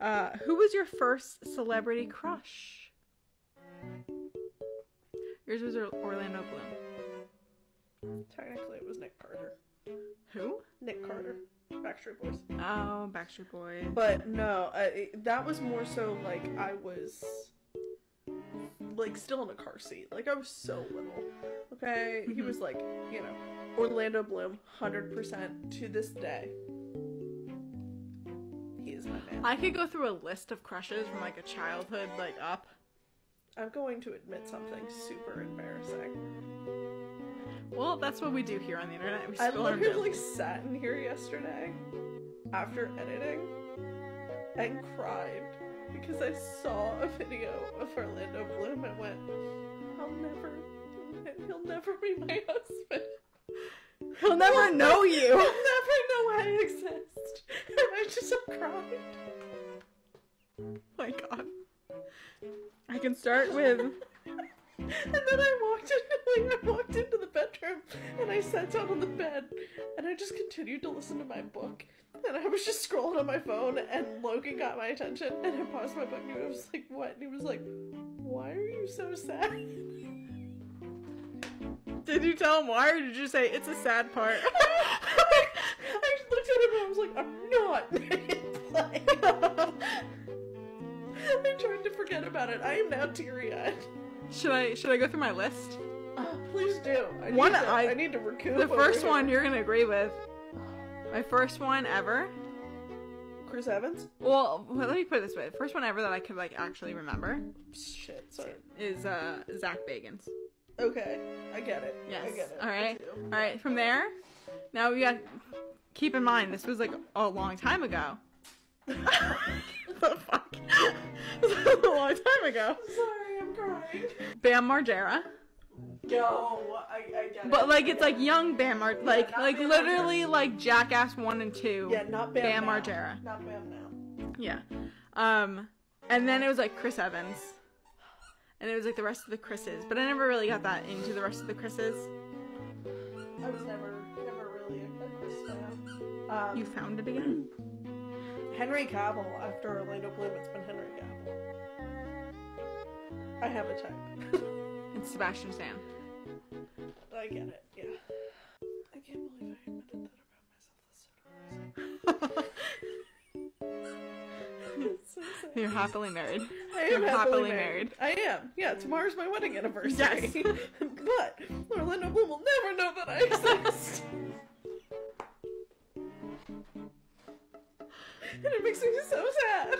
Uh, who was your first celebrity crush? Yours was Orlando Bloom. Technically, it was Nick Carter. Who? Nick Carter, Backstreet Boys. Oh, Backstreet Boys. But no, I, that was more so like I was like still in a car seat. Like I was so little. Okay, he Mhm. was like you know Orlando Bloom, hundred percent to this day. I could go through a list of crushes from like a childhood like up. I'm going to admit something super embarrassing. Well, that's what we do here on the internet. We I spill our literally milk. sat in here yesterday after editing and cried because I saw a video of Orlando Bloom and went, I'll never, he'll never be my husband. He'll never know you. He'll you. never I can start with And then I walked into like, I walked into the bedroom and I sat down on the bed and I just continued to listen to my book. And I was just scrolling on my phone and Logan got my attention and I paused my book and he was like, What? And he was like, Why are you so sad? Did you tell him why or did you say it's a sad part? I looked at him and I was like, I'm not about it. I am now teary eyed. should I should I go through my list? please do. I need One- to, I- I, need to recoup. The first here. one you're gonna agree with. My first one ever. Chris Evans? Well, well, let me put it this way: the first one ever that I could like actually remember Shit, sorry. is uh Zak Bagans. Okay, I get it. Yes. I get it. All right. All right. From there, now we got. Keep in mind, this was like a long time ago. The fuck? a long time ago. Sorry, I'm crying. Bam Margera, Yo, I, I get it. but like it's like young Bam Mar, like not like Bam literally like Jackass one and two. Yeah, not Bam. Bam now. Margera. Not Bam now. Yeah. Um, and then it was like Chris Evans. And it was like the rest of the Chris's, but I never really got that into the rest of the Chris's. I was never, never really a Chris fan. Um, You found it again? Henry Cavill after Orlando Bloom. It's been Henry Cavill. I have a type. It's Sebastian Stan. I get it. Yeah. I can't believe I admitted that about myself. That's so depressing. So. You're happily married. I am You're happily happily married. I am. Yeah, tomorrow's my wedding anniversary. Yes. but Orlando Bloom will never know that I exist. and it makes me so sad.